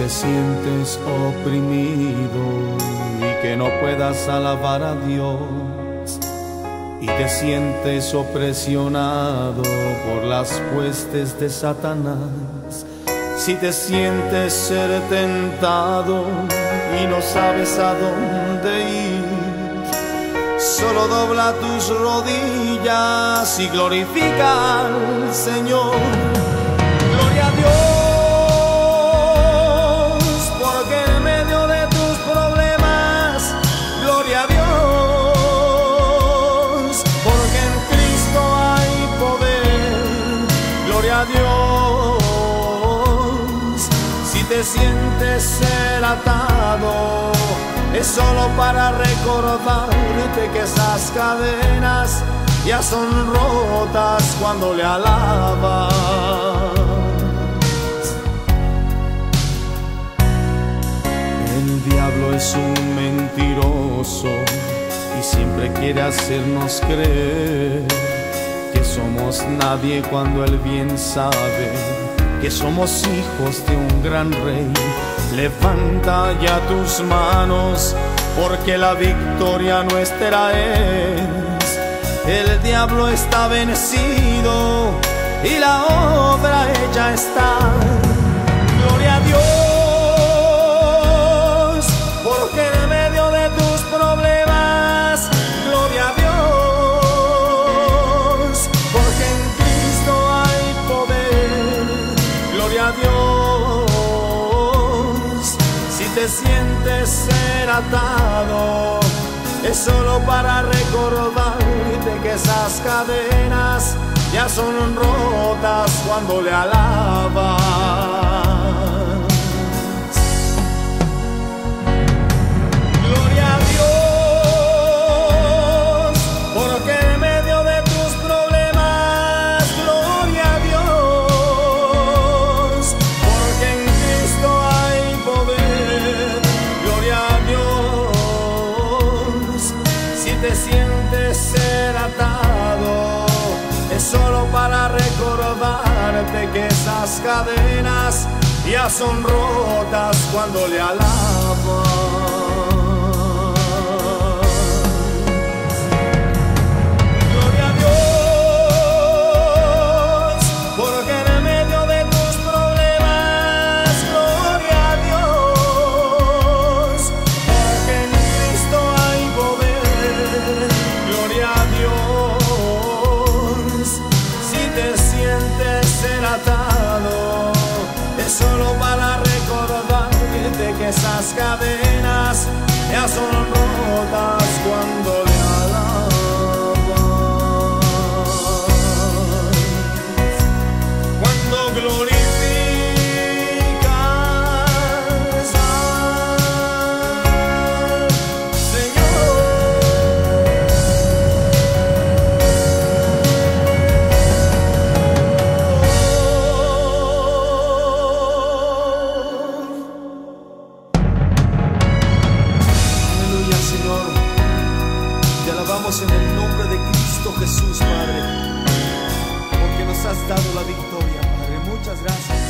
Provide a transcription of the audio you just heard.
te sientes oprimido y que no puedas alabar a Dios y te sientes opresionado por las huestes de Satanás, si te sientes ser tentado y no sabes a dónde ir, solo dobla tus rodillas y glorifica al Señor. Te sientes ser atado, es solo para recordarte que esas cadenas ya son rotas cuando le alabas. El diablo es un mentiroso y siempre quiere hacernos creer que somos nadie cuando él bien sabe que somos hijos de un gran rey. Levanta ya tus manos, porque la victoria nuestra es. El diablo está vencido y la obra ella está. Te sientes ser atado, es solo para recordarte que esas cadenas ya son rotas cuando le alabas. Para recordarte que esas cadenas ya son rotas cuando le alabas. Esas cadenas ya son en el nombre de Cristo Jesús, Padre, porque nos has dado la victoria, Padre. Muchas gracias.